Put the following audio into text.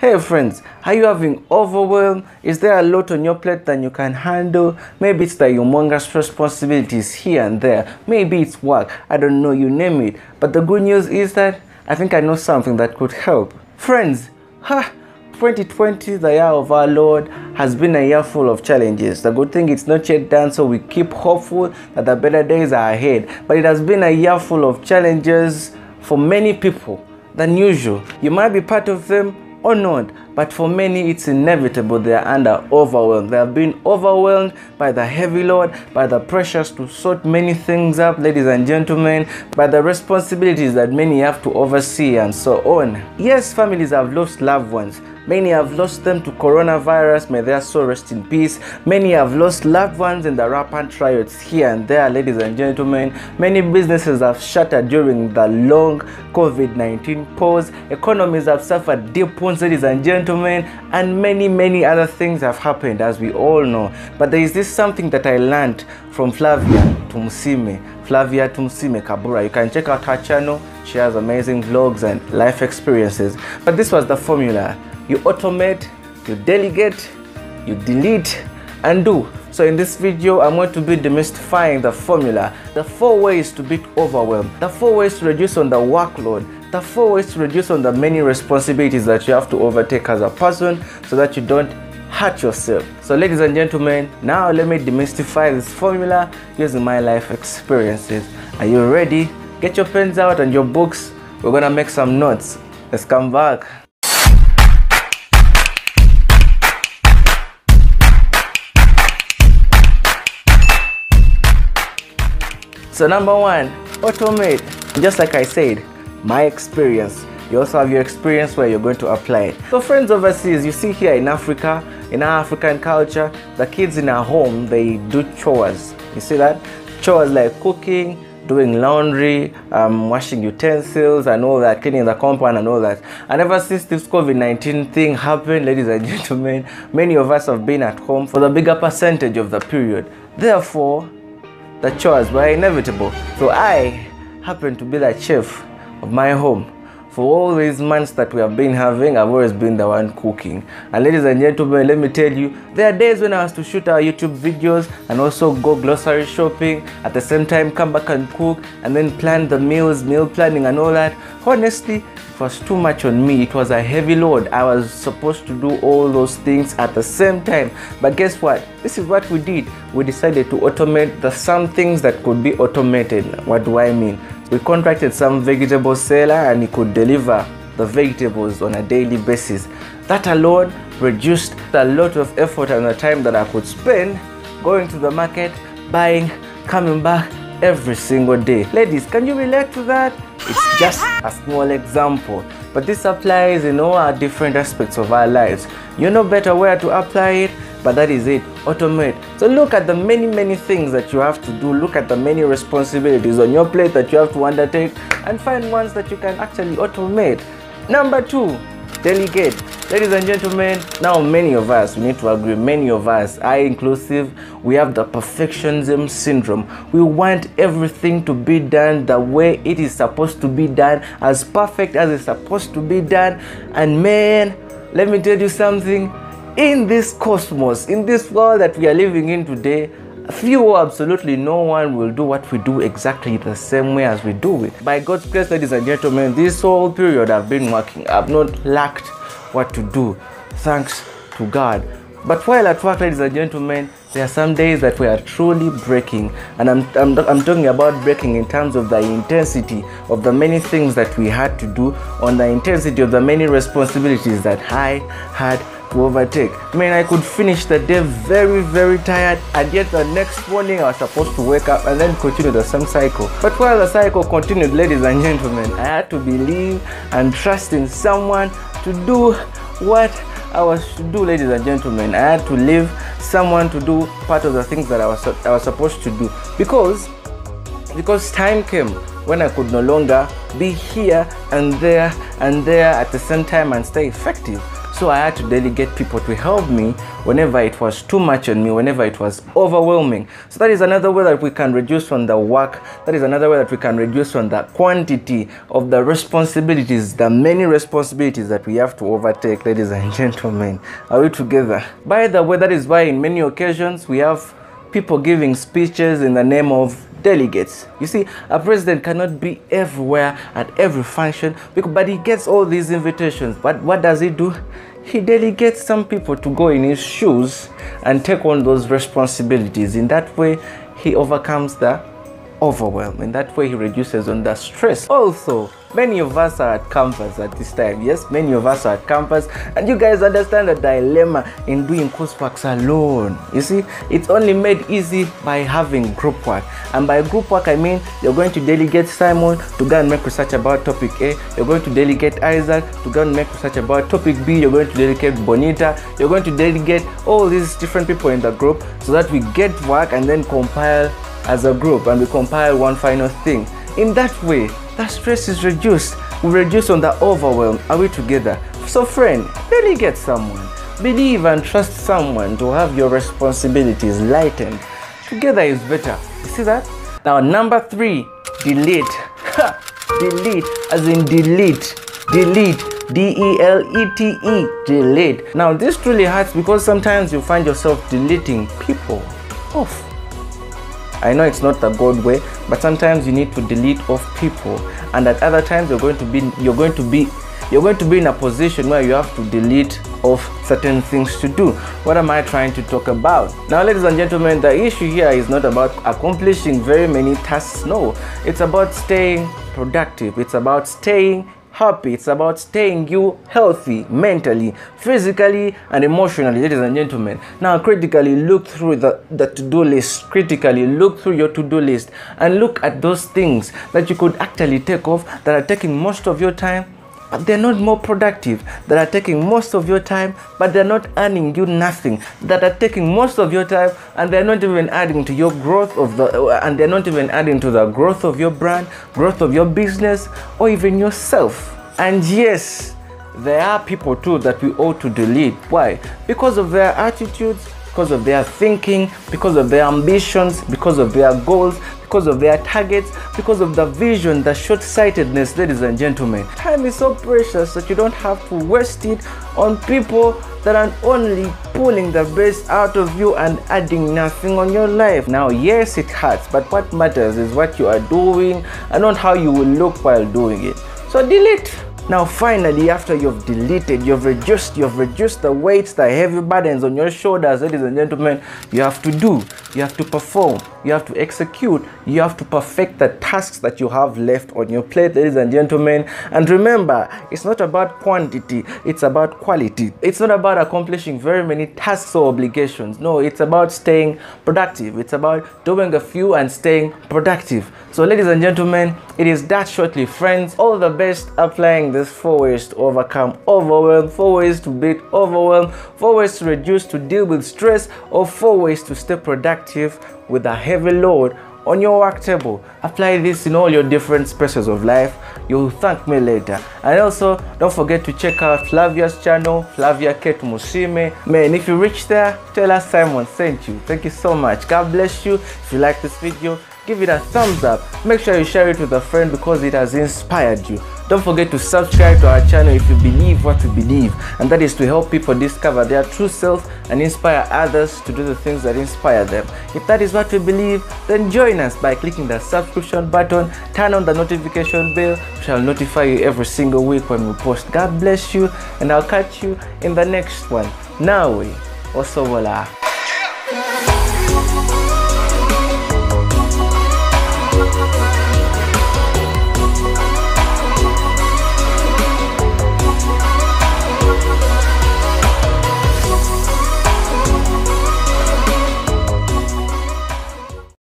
Hey friends, are you having overwhelm? Is there a lot on your plate that you can handle? Maybe it's the humongous responsibilities here and there. Maybe it's work. I don't know, you name it. But the good news is that I think I know something that could help. Friends, ha! 2020, the year of our Lord, has been a year full of challenges. The good thing it's not yet done, so we keep hopeful that the better days are ahead. But it has been a year full of challenges for many people than usual. You might be part of them or not, but for many it's inevitable they are under overwhelmed. They have been overwhelmed by the heavy load, by the pressures to sort many things up, ladies and gentlemen, by the responsibilities that many have to oversee and so on. Yes, families have lost loved ones. Many have lost them to coronavirus. May their soul rest in peace. Many have lost loved ones in the rampant riots here and there, ladies and gentlemen. Many businesses have shuttered during the long COVID 19 pause. Economies have suffered deep wounds, ladies and gentlemen. And many, many other things have happened, as we all know. But there is this something that I learned from Flavia Tumusiime. Flavia Tumusiime Kabura. You can check out her channel. She has amazing vlogs and life experiences. But this was the formula you automate, you delegate, you delete, and do. So in this video, I'm going to be demystifying the formula, the four ways to beat overwhelm, the four ways to reduce on the workload, the four ways to reduce on the many responsibilities that you have to overtake as a person so that you don't hurt yourself. So ladies and gentlemen, now let me demystify this formula using my life experiences. Are you ready? Get your pens out and your books. We're gonna make some notes. Let's come back. So number one, automate. Just like I said, my experience. You also have your experience where you're going to apply it. So friends overseas, you see here in Africa, in our African culture, the kids in our home, they do chores. You see that? Chores like cooking, doing laundry, um, washing utensils and all that, cleaning the compound and all that. And ever since this COVID-19 thing happened, ladies and gentlemen, many of us have been at home for the bigger percentage of the period. Therefore, the chores were inevitable. So I happened to be the chef of my home. For all these months that we have been having, I've always been the one cooking. And ladies and gentlemen, let me tell you, there are days when I have to shoot our YouTube videos and also go grocery shopping, at the same time come back and cook, and then plan the meals, meal planning and all that. Honestly, it was too much on me. It was a heavy load. I was supposed to do all those things at the same time. But guess what? This is what we did. We decided to automate the some things that could be automated. What do I mean? We contracted some vegetable seller and he could deliver the vegetables on a daily basis. That alone reduced a lot of effort and the time that I could spend going to the market, buying, coming back every single day. Ladies, can you relate to that? It's just a small example, but this applies in all our different aspects of our lives. You know better where to apply it but that is it. Automate. So look at the many many things that you have to do. Look at the many responsibilities on your plate that you have to undertake and find ones that you can actually automate. Number two delegate. Ladies and gentlemen now many of us we need to agree many of us i inclusive we have the perfectionism syndrome. We want everything to be done the way it is supposed to be done as perfect as it's supposed to be done. And man let me tell you something in this cosmos, in this world that we are living in today, few or absolutely no one will do what we do exactly the same way as we do it. By God's grace, ladies and gentlemen, this whole period I've been working, I've not lacked what to do, thanks to God. But while at work, ladies and gentlemen, there are some days that we are truly breaking. And I'm, I'm, I'm talking about breaking in terms of the intensity of the many things that we had to do, on the intensity of the many responsibilities that I had overtake. I mean, I could finish the day very, very tired, and yet the next morning I was supposed to wake up and then continue the same cycle. But while the cycle continued, ladies and gentlemen, I had to believe and trust in someone to do what I was to do, ladies and gentlemen. I had to leave someone to do part of the things that I was I was supposed to do because because time came when I could no longer be here and there and there at the same time and stay effective. So I had to delegate people to help me whenever it was too much on me, whenever it was overwhelming. So that is another way that we can reduce on the work. That is another way that we can reduce on the quantity of the responsibilities, the many responsibilities that we have to overtake, ladies and gentlemen. Are we together? By the way, that is why in many occasions we have people giving speeches in the name of delegates. You see, a president cannot be everywhere at every function, but he gets all these invitations. But what does he do? He delegates some people to go in his shoes and take on those responsibilities. In that way, he overcomes the overwhelm. In that way, he reduces on the stress. Also, Many of us are at campus at this time. Yes, many of us are at campus, and you guys understand the dilemma in doing coursework alone. You see, it's only made easy by having group work. And by group work, I mean you're going to delegate Simon to go and make research about topic A, you're going to delegate Isaac to go and make research about topic B, you're going to delegate Bonita, you're going to delegate all these different people in the group so that we get work and then compile as a group and we compile one final thing. In that way, that stress is reduced. We reduce on the overwhelm. Are we together? So, friend, really get someone. Believe and trust someone to have your responsibilities lightened. Together is better. You see that? Now, number three, delete. delete, as in delete. Delete. D E L E T E, delete. Now, this truly hurts because sometimes you find yourself deleting people off I know it's not the good way, but sometimes you need to delete off people, and at other times you're going to be you're going to be you're going to be in a position where you have to delete off certain things to do. What am I trying to talk about? Now, ladies and gentlemen, the issue here is not about accomplishing very many tasks. No, it's about staying productive. It's about staying happy. It's about staying you healthy mentally, physically, and emotionally, ladies and gentlemen. Now, critically look through the, the to do list. Critically look through your to do list and look at those things that you could actually take off that are taking most of your time but they're not more productive, that are taking most of your time, but they're not earning you nothing, that are taking most of your time and they're not even adding to your growth of the, and they're not even adding to the growth of your brand, growth of your business, or even yourself. And yes, there are people too that we ought to delete. Why? Because of their attitudes, because of their thinking, because of their ambitions, because of their goals, because of their targets, because of the vision, the short sightedness, ladies and gentlemen. Time is so precious that you don't have to waste it on people that are only pulling the best out of you and adding nothing on your life. Now, yes, it hurts, but what matters is what you are doing and not how you will look while doing it. So, delete. Now finally, after you've deleted, you've reduced, you've reduced the weights, the heavy burdens on your shoulders, ladies and gentlemen, you have to do, you have to perform, you have to execute, you have to perfect the tasks that you have left on your plate, ladies and gentlemen. And remember, it's not about quantity, it's about quality. It's not about accomplishing very many tasks or obligations. No, it's about staying productive. It's about doing a few and staying productive. So, ladies and gentlemen, it is that shortly, friends. All the best applying this four ways to overcome overwhelm, four ways to beat overwhelm, four ways to reduce to deal with stress, or four ways to stay productive with a heavy load on your work table. Apply this in all your different spaces of life. You'll thank me later. And also, don't forget to check out Flavia's channel, Flavia Kate Musime. Man, if you reach there, tell us Simon sent you. Thank you so much. God bless you. If you like this video, give it a thumbs up. Make sure you share it with a friend because it has inspired you. Don't forget to subscribe to our channel if you believe what we believe, and that is to help people discover their true self and inspire others to do the things that inspire them. If that is what we believe, then join us by clicking the subscription button, turn on the notification bell, we shall notify you every single week when we post. God bless you, and I'll catch you in the next one. Nawe, osobola.